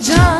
já